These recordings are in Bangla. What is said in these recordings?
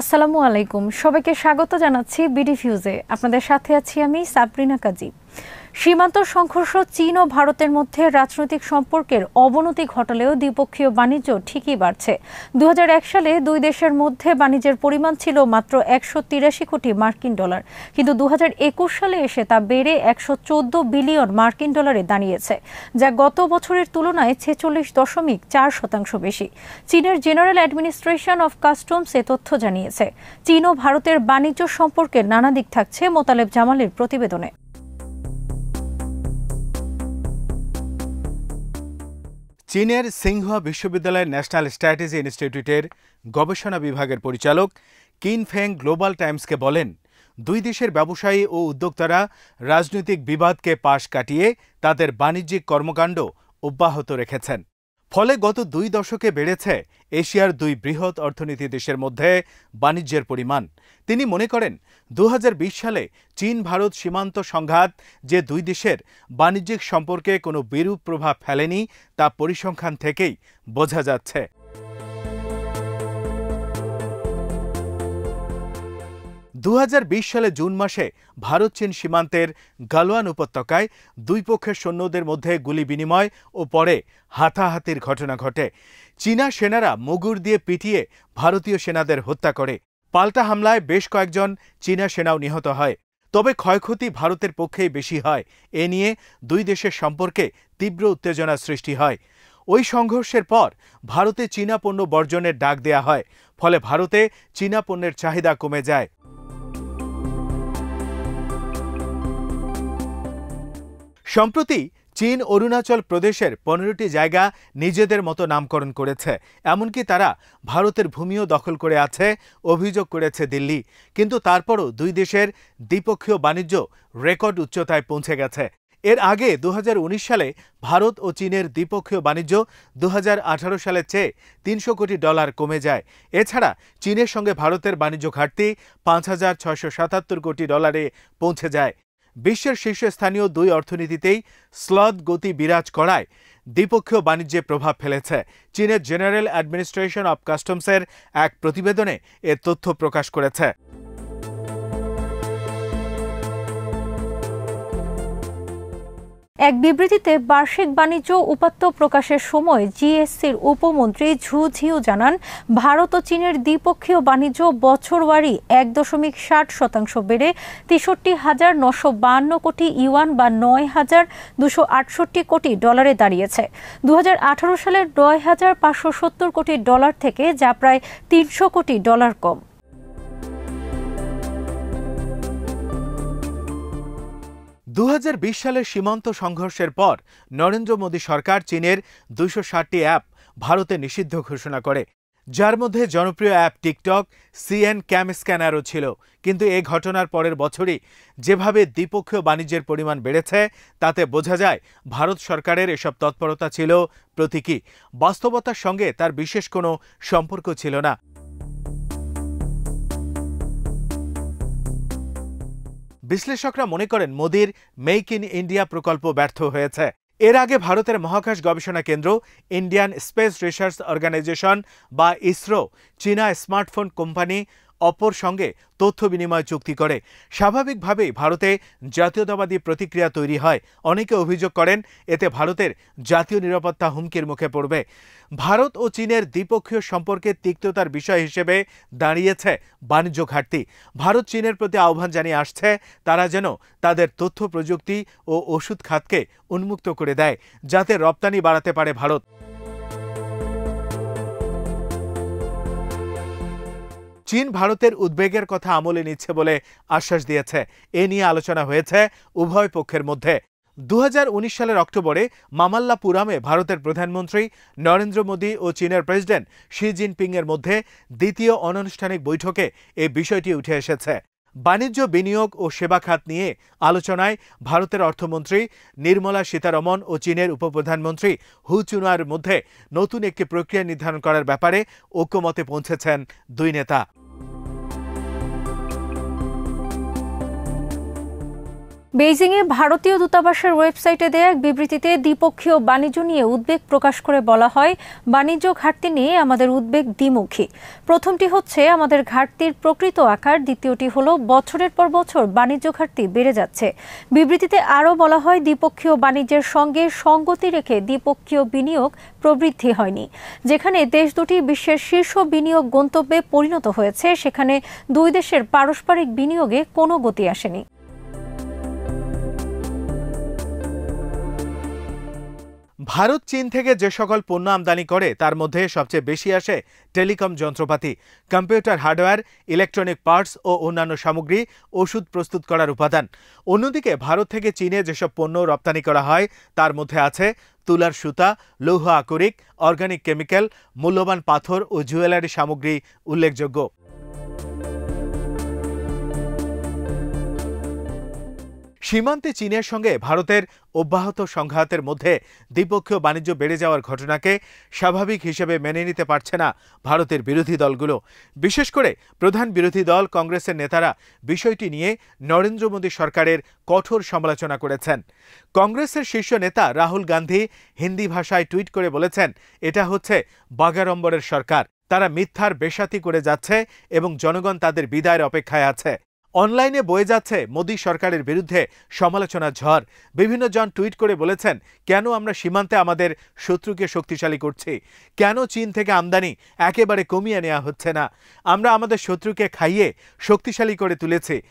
আসসালামু আলাইকুম। সবাইকে স্বাগত জানাচ্ছি বিডি ফিউজে। আপনাদের সাথে আছি আমি সাবরিনা কাজী। সীমান্ত সংঘর্ষ চীন ও ভারতের মধ্যে রাজনৈতিক সম্পর্কের অবনতি ঘটালেও দ্বিপক্ষীয় বাণিজ্য ঠিকই বাড়ছে। দু হাজার এক সালে দুই দেশের মধ্যে বাণিজ্যের পরিমাণ ছিল মাত্র একশো তিরাশি কোটি মার্কিন ডলার। কিন্তু দু হাজার একুশ সালে এসে তা বেড়ে একশো চোদ্দ বিলিয়ন মার্কিন ডলারে দাঁড়িয়েছে, যা গত বছরের তুলনায় ছেচল্লিশ দশমিক চার শতাংশ বেশি। চীনের জেনারেল অ্যাডমিনিস্ট্রেশন অফ কাস্টমস এ তথ্য জানিয়েছে, চীন ও ভারতের বাণিজ্য সম্পর্কের নানা দিক থাকছে মোতালেব জামালের প্রতিবেদনে। চীনের সিংহুয়া বিশ্ববিদ্যালয়ের ন্যাশনাল স্ট্র্যাটেজি ইনস্টিটিউটের গবেষণা বিভাগের পরিচালক কিন ফেং গ্লোবাল টাইমসকে বলেন, দুই দেশের ব্যবসায়ী ও উদ্যোক্তারা রাজনৈতিক বিবাদকে পাশ কাটিয়ে তাদের বাণিজ্যিক কর্মকাণ্ড অব্যাহত রেখেছেন। ফলে গত দুই দশকে বেড়েছে এশিয়ার দুই বৃহৎ অর্থনীতি দেশের মধ্যে বাণিজ্যের পরিমাণ। তিনি মনে করেন দু হাজার বিশ সালে চীন ভারত সীমান্ত সংঘাত যে দুই দেশের বাণিজ্যিক সম্পর্কে কোনো বিরূপ প্রভাব ফেলেনি তা পরিসংখ্যান থেকেই বোঝা যাচ্ছে। দু হাজার বিশ সালে জুন মাসে ভারত চীন সীমান্তের গালোয়ান উপত্যকায় দুই পক্ষের সৈন্যদের মধ্যে গুলি বিনিময় ও পরে হাতাহাতির ঘটনা ঘটে। চীনা সেনারা মুগুর দিয়ে পিটিয়ে ভারতীয় সেনাদের হত্যা করে। পাল্টা হামলায় বেশ কয়েকজন চীনা সেনাও নিহত হয়। তবে ক্ষয়ক্ষতি ভারতের পক্ষেই বেশি হয়। এ নিয়ে দুই দেশের সম্পর্কে তীব্র উত্তেজনার সৃষ্টি হয়। ওই সংঘর্ষের পর ভারতে চীনা পণ্য বর্জনের ডাক দেয়া হয়। ফলে ভারতে চীনা পণ্যের চাহিদা কমে যায়। সম্প্রতি চীন অরুণাচল প্রদেশের পনেরোটি জায়গা নিজেদের মতো নামকরণ করেছে। এমনকি তারা ভারতের ভূমিও দখল করে আছে, অভিযোগ করেছে দিল্লি। কিন্তু তারপরও দুই দেশের দ্বিপক্ষীয় বাণিজ্য রেকর্ড উচ্চতায় পৌঁছে গেছে। এর আগে দু হাজার উনিশ সালে ভারত ও চীনের দ্বিপক্ষীয় বাণিজ্য দু হাজার আঠারো সালের চেয়ে তিনশো কোটি ডলার কমে যায়। এছাড়া চীনের সঙ্গে ভারতের বাণিজ্য ঘাটতি পাঁচ হাজার ছয়শো সাতাত্তর কোটি ডলারে পৌঁছে যায়। বিশ্বের শীর্ষস্থানীয় দুই অর্থনীতিতেই স্লদ গতি বিরাজ করায় দ্বিপক্ষীয় বাণিজ্যে প্রভাব ফেলেছে। চীনের জেনারেল অ্যাডমিনিস্ট্রেশন অব কাস্টমসের এক প্রতিবেদনে এ তথ্য প্রকাশ করেছে। বিবৃতিতে বার্ষিক বাণিজ্য উপাত্ত প্রকাশের সময় জিএসসির উপমন্ত্রী ঝু ঝিউ জানান, ভারত ও চীনের দ্বিপক্ষীয় বাণিজ্য বছরওয়ারি এক দশমিক ষাট শতাংশ বেড়ে তেষট্টি হাজার নশো বান্ন কোটি ইউয়ান বা নয় হাজার দুশো আটষট্টি কোটি ডলারে দাঁড়িয়েছে। দু হাজার আঠারো সালের নয় হাজার পাঁচশো সত্তর কোটি ডলার থেকে যা প্রায় তিনশো কোটি ডলার কম। দু হাজার বিশ সালের সীমান্ত সংঘর্ষের পর নরেন্দ্র মোদী সরকার চীনের দুইশো ষাটটি অ্যাপ ভারতে নিষিদ্ধ ঘোষণা করে, যার মধ্যে জনপ্রিয় অ্যাপ টিকটক, সিএন ক্যাম স্ক্যানারও ছিল। কিন্তু এ ঘটনার পরের বছরই যেভাবে দ্বিপক্ষীয় বাণিজ্যের পরিমাণ বেড়েছে, তাতে বোঝা যায় ভারত সরকারের এসব তৎপরতা ছিল প্রতীকী। বাস্তবতার সঙ্গে তার বিশেষ কোনো সম্পর্ক ছিল না। বিশ্লেষকরা মনে করেন মোদীর মেক ইন ইন্ডিয়া প্রকল্প ব্যর্থ হয়েছে। এর আগে ভারতের মহাকাশ গবেষণা কেন্দ্র, ইন্ডিয়ান স্পেস রিসার্চ অর্গানাইজেশন বা ইসরো, চীনা স্মার্টফোন কোম্পানি অপর সঙ্গে তথ্য বিনিময় চুক্তি করে। স্বাভাবিকভাবেই ভারতে জাতীয়তাবাদী প্রতিক্রিয়া তৈরি হয়। অনেকে অভিযোগ করেন, এতে ভারতের জাতীয় নিরাপত্তা হুমকির মুখে পড়বে। ভারত ও চীনের দ্বিপক্ষীয় সম্পর্কে তিক্ততার বিষয় হিসেবে দাঁড়িয়েছে বাণিজ্য ঘাটতি। ভারত চীনের প্রতি আহ্বান জানিয়ে আসছে, তারা যেন তাদের তথ্য প্রযুক্তি ও ওষুধ খাতকে উন্মুক্ত করে দেয়, যাতে রপ্তানি বাড়াতে পারে ভারত। চীন ভারতের উদ্বেগের কথা আমলে নিচ্ছে বলে আশ্বাস দিয়েছে। এ নিয়ে আলোচনা হয়েছে উভয় পক্ষের মধ্যে। দু হাজার উনিশ সালের অক্টোবরে মামাল্লাপুরামে ভারতের প্রধানমন্ত্রী নরেন্দ্র মোদী ও চীনের প্রেসিডেন্ট শি জিনপিংয়ের মধ্যে দ্বিতীয় অনানুষ্ঠানিক বৈঠকে এই বিষয়টি উঠে এসেছে। বাণিজ্য বিনিয়োগ ও সেবা খাত নিয়ে আলোচনায় ভারতের অর্থমন্ত্রী নির্মলা সীতারমন ও চীনের উপপ্রধানমন্ত্রী হু চুনার মধ্যে নতুন একটি প্রক্রিয়া নির্ধারণ করার ব্যাপারে ঐক্যমতে পৌঁছেছেন দুই নেতা। বেইজিংয়ে ভারতীয় দূতাবাসের ওয়েবসাইটে দেয়া এক বিবৃতিতে দ্বিপক্ষীয় বাণিজ্য নিয়ে উদ্বেগ প্রকাশ করে বলা হয়, বাণিজ্য ঘাটতি নিয়ে আমাদের উদ্বেগ দ্বিমুখী। প্রথমটি হচ্ছে, আমাদের ঘাটতির প্রকৃত আকার, দ্বিতীয়টি হল, বছরের পর বছর বাণিজ্য ঘাটতি বেড়ে যাচ্ছে। বিবৃতিতে আরও বলা হয়, দ্বিপক্ষীয় বাণিজ্যের সঙ্গে সঙ্গতি রেখে দ্বিপক্ষীয় বিনিয়োগ প্রবৃদ্ধি হয়নি। যেখানে দেশ দুটি বিশ্বের শীর্ষ বিনিয়োগ গন্তব্যে পরিণত হয়েছে, সেখানে দুই দেশের পারস্পরিক বিনিয়োগে কোনো গতি আসেনি। ভারত, চীন থেকে যে সকল পণ্য আমদানি করে, তার মধ্যে সবচেয়ে বেশি আসে টেলিকম যন্ত্রপাতি, কম্পিউটার হার্ডওয়্যার, ইলেকট্রনিক পার্টস ও অন্যান্য সামগ্রী, ওষুধ প্রস্তুত করার উপাদান। অন্যদিকে, ভারত থেকে চীনে যেসব পণ্য রপ্তানি করা হয়, তার মধ্যে আছে তুলার সুতা, লৌহ আকরিক, অর্গানিক কেমিক্যাল, মূল্যবান পাথর ও জুয়েলারি সামগ্রী উল্লেখযোগ্য। সীমান্তে চীনের সঙ্গে ভারতের অব্যাহত সংঘাতের মধ্যে দ্বিপক্ষীয় বাণিজ্য বেড়ে যাওয়ার ঘটনাকে স্বাভাবিক হিসেবে মেনে নিতে পারছে না ভারতের বিরোধী দলগুলো। বিশেষ করে প্রধান বিরোধী দল কংগ্রেসের নেতারা বিষয়টি নিয়ে নরেন্দ্র মোদী সরকারের কঠোর সমালোচনা করেছেন। কংগ্রেসের শীর্ষ নেতা রাহুল গান্ধী হিন্দি ভাষায় টুইট করে বলেছেন, এটা হচ্ছে বাগাড়ম্বরের সরকার। তারা মিথ্যার বেসাতি করে যাচ্ছে এবং জনগণ তাদের বিদায়ের অপেক্ষায় আছে। অনলাইনে বয়ে যাচ্ছে মোদী সরকারের বিরুদ্ধে সমালোচনা ঝড়। বিভিন্ন জন টুইট করে বলেছেন, কেন আমরা সীমান্তে আমাদের শত্রুকে শক্তিশালী করছি? কেন চীন থেকে আমদানি একেবারে কমিয়ে নেওয়া হচ্ছে না? আমরা আমাদের শত্রুকে খাইয়ে শক্তিশালী করে তুলেছি।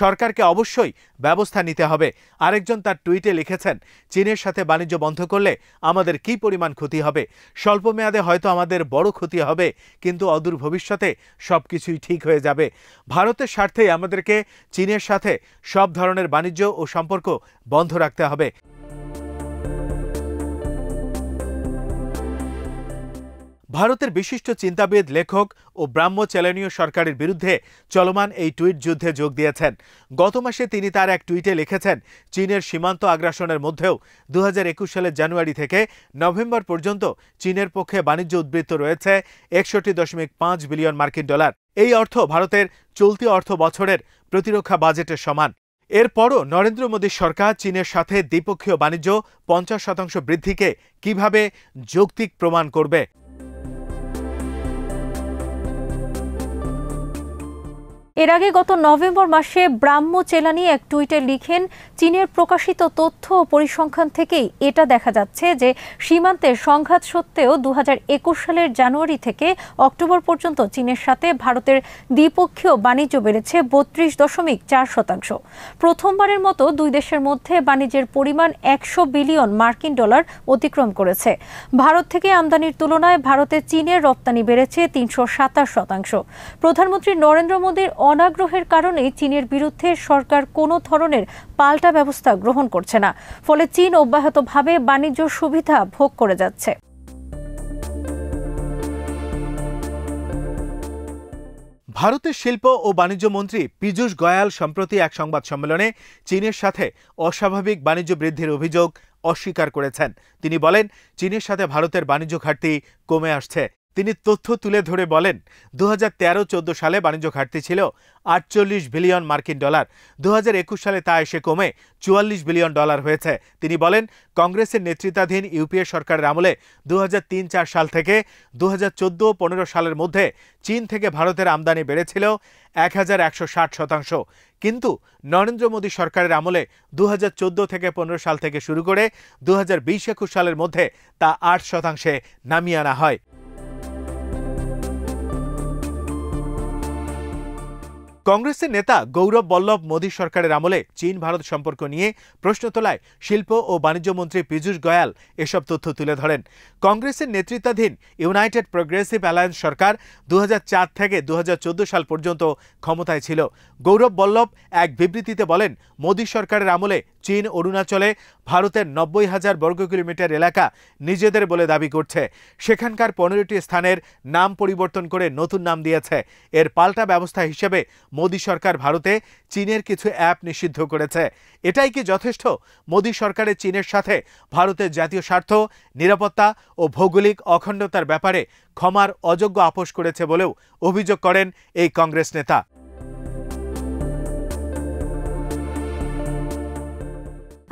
সরকারকে অবশ্যই ব্যবস্থা নিতে হবে। আরেকজন তার টুইটে লিখেছেন, চীনের সাথে বাণিজ্য বন্ধ করলে আমাদের কি পরিমাণ ক্ষতি হবে? স্বল্প মেয়াদে হয়তো আমাদের বড় ক্ষতি হবে, কিন্তু অদূর ভবিষ্যতে সব কিছুই ঠিক হয়ে যাবে। ভারতের স্বার্থেই আমাদেরকে চীনের সাথে সব ধরনের বাণিজ্য ও সম্পর্ক বন্ধ রাখতে হবে। ভারতের বিশিষ্ট চিন্তাবিদ, লেখক ও ব্রাহ্মচ্যালনীয় সরকারের বিরুদ্ধে চলমান এই টুইট যুদ্ধে যোগ দিয়েছেন। গত মাসে তিনি তার এক টুইটে লিখেছেন, চীনের সীমান্ত আগ্রাসনের মধ্যেও দু হাজার একুশ সালের জানুয়ারি থেকে নভেম্বর পর্যন্ত চীনের পক্ষে বাণিজ্য উদ্বৃত্ত রয়েছে একষট্টি দশমিক পাঁচ বিলিয়ন মার্কিন ডলার। এই অর্থ ভারতের চলতি অর্থ বছরের প্রতিরক্ষা বাজেটের সমান। এরপরও নরেন্দ্র মোদীর সরকার চীনের সাথে দ্বিপক্ষীয় বাণিজ্য পঞ্চাশ শতাংশ বৃদ্ধিকে কীভাবে যৌক্তিক প্রমাণ করবে? এর আগে গত নভেম্বর মাসে ব্রাহ্ম চেলানি এক টুইটে লিখেন, চীনের প্রকাশিত তথ্য ও পরিসংখ্যান থেকেই এটা দেখা যাচ্ছে যে সীমান্তের সংঘাত সত্ত্বেও দু হাজার একুশ সালের জানুয়ারি থেকে অক্টোবর পর্যন্ত চীনের সাথে ভারতের দ্বিপক্ষীয় বাণিজ্য বেড়েছে বত্রিশ দশমিক চার শতাংশ। প্রথমবারের মতো দুই দেশের মধ্যে বাণিজ্যের পরিমাণ একশো বিলিয়ন মার্কিন ডলার অতিক্রম করেছে। ভারত থেকে আমদানির তুলনায় ভারতে চীনের রপ্তানি বেড়েছে তিনশো সাতাশ শতাংশ। প্রধানমন্ত্রী নরেন্দ্র মোদীর অনাগ্রহের কারণে চীনের বিরুদ্ধে সরকার কোনো ধরনের পাল্টা ব্যবস্থা গ্রহণ করছে না। ফলে চীন অব্যাহতভাবে বাণিজ্য সুবিধা ভোগ করে যাচ্ছে। ভারতের শিল্প ও বাণিজ্য মন্ত্রী পীযূষ গয়াল সম্প্রতি এক সংবাদ সম্মেলনে চীনের সাথে অস্বাভাবিক বাণিজ্য বৃদ্ধির অভিযোগ অস্বীকার করেছেন। তিনি বলেন, চীনের সাথে ভারতের বাণিজ্য ঘাটতি কমে আসছে। তিনি তথ্য তুলে ধরে বলেন দু হাজার তেরো চোদ্দ সালে বাণিজ্য ঘাটতি ছিল আটচল্লিশ বিলিয়ন মার্কিন ডলার। দু সালে তা এসে কমে চুয়াল্লিশ বিলিয়ন ডলার হয়েছে। তিনি বলেন, কংগ্রেসের নেতৃত্বাধীন ইউপিএ সরকারের আমলে দু হাজার সাল থেকে দু হাজার চোদ্দ পনেরো সালের মধ্যে চীন থেকে ভারতের আমদানি বেড়েছিল এক হাজার একশো ষাট শতাংশ। কিন্তু নরেন্দ্র মোদী সরকারের আমলে দু হাজার চোদ্দ থেকে পনেরো সাল থেকে শুরু করে দু হাজার সালের মধ্যে তা আট শতাংশে নামিয়ে আনা হয়। কংগ্রেসের নেতা গৌরব বল্লভ মোদী সরকারের আমলে চীন ভারত সম্পর্ক নিয়ে প্রশ্ন তোলায় শিল্প ও বাণিজ্য মন্ত্রী পীযূষ গোয়াল এসব তথ্য তুলে ধরেন। কংগ্রেসের নেতৃত্বাধীন ইউনাইটেড প্রোগ্রেসিভ অ্যালায়েন্স সরকার দু হাজার চার থেকে দু হাজার চোদ্দ সাল পর্যন্ত ক্ষমতায় ছিল। গৌরব বল্লভ এক বিবৃতিতে বলেন, মোদী সরকারের আমলে চীন, অরুণাচলে ভারতের নব্বই হাজার বর্গ কিলোমিটার এলাকা নিজেদের বলে দাবি করছে। সেখানকার পনেরোটি স্থানের নাম পরিবর্তন করে নতুন নাম দিয়েছে। এর পাল্টা ব্যবস্থা হিসেবে মোদী সরকার ভারতে চীনের কিছু অ্যাপ নিষিদ্ধ করেছে। এটাই কি যথেষ্ট? মোদী সরকারের চীনের সাথে ভারতের জাতীয় স্বার্থ, নিরাপত্তা ও ভৌগোলিক অখণ্ডতার ব্যাপারে ক্ষমার অযোগ্য আপোষ করেছে বলেও অভিযোগ করেন এই কংগ্রেস নেতা।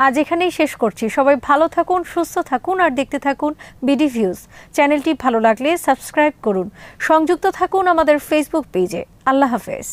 আজ এখানেই শেষ করছি। সবাই ভালো থাকুন, সুস্থ থাকুন আর দেখতে থাকুন বিডি ভিউজ। চ্যানেলটি ভালো লাগলে সাবস্ক্রাইব করুন। সংযুক্ত থাকুন আমাদের ফেসবুক পেজে আল্লাহ হাফেজ।